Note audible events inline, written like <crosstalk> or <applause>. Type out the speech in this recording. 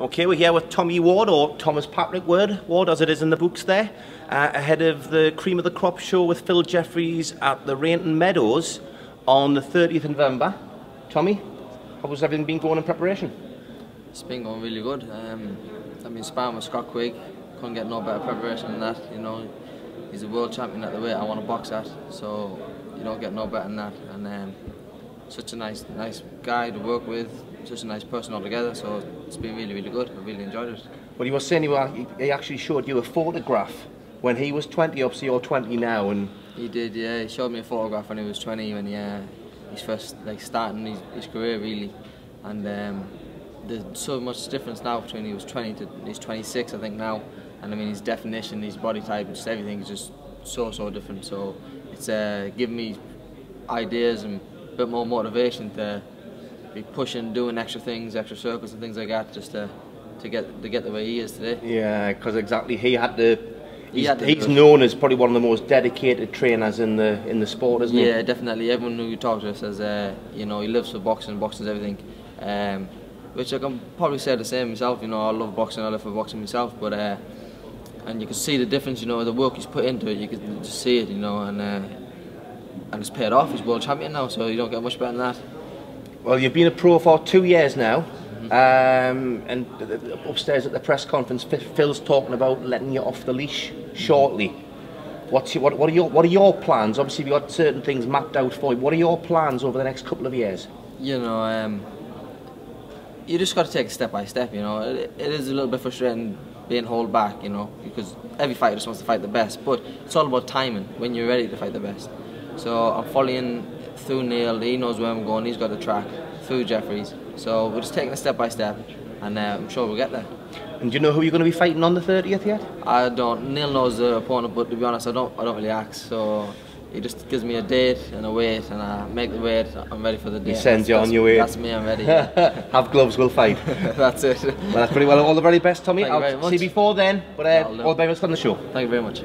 Okay, we're here with Tommy Ward, or Thomas Patrick Ward, Ward as it is in the books there, uh, ahead of the Cream of the Crop show with Phil Jeffries at the Rainton Meadows on the 30th of November. Tommy, how's everything been going in preparation? It's been going really good. Um, I've been sparring with Scott Quigg. Couldn't get no better preparation than that. You know, he's a world champion at the weight I want to box at. So you don't get no better than that. And um, such a nice, nice guy to work with. Such a nice person altogether. So it's been really, really good. I really enjoyed it. Well, he was saying he, he actually showed you a photograph when he was 20, obviously you're 20 now, and He did, yeah. He showed me a photograph when he was 20, when he, uh, he's first like starting his, his career really, and um, there's so much difference now between he was 20 to he's 26, I think now, and I mean his definition, his body type, just everything is just so so different. So it's uh, given me ideas and bit more motivation to be pushing, doing extra things, extra circles and things like that, just to to get to get the way he is today. yeah, because exactly he had to. He He's, had to he's known as probably one of the most dedicated trainers in the in the sport, isn't Yeah, he? Yeah, definitely. Everyone who you talk to says, uh, you know, he lives for boxing, boxing's everything. Um, which I can probably say the same myself. You know, I love boxing, I live for boxing myself. But uh, and you can see the difference. You know, the work he's put into it. You can just see it. You know, and uh, and it's paid off. He's world champion now, so you don't get much better than that. Well, you've been a pro for two years now, um, and upstairs at the press conference, Phil's talking about letting you off the leash shortly. What's your, what, what are your what are your plans? Obviously, you've got certain things mapped out for you. What are your plans over the next couple of years? You know, um, you just got to take it step by step. You know, it, it is a little bit frustrating being held back. You know, because every fighter just wants to fight the best, but it's all about timing when you're ready to fight the best. So I'm following through Neil. He knows where I'm going. He's got the track through Jeffries. So we're just taking it step by step, and uh, I'm sure we'll get there. And do you know who you're going to be fighting on the 30th yet? I don't. Neil knows the opponent, but to be honest, I don't. I don't really ask. So he just gives me a date and a weight, and I make the weight. I'm ready for the date. He sends you That's- on your way. That's me. I'm ready. yeah. <laughs> Have gloves, we'll fight. <laughs> that's it. well, that's pretty well. All the very best, Tommy. Thank I'll see you before then. But uh, all the very best on the show. Thank you very much.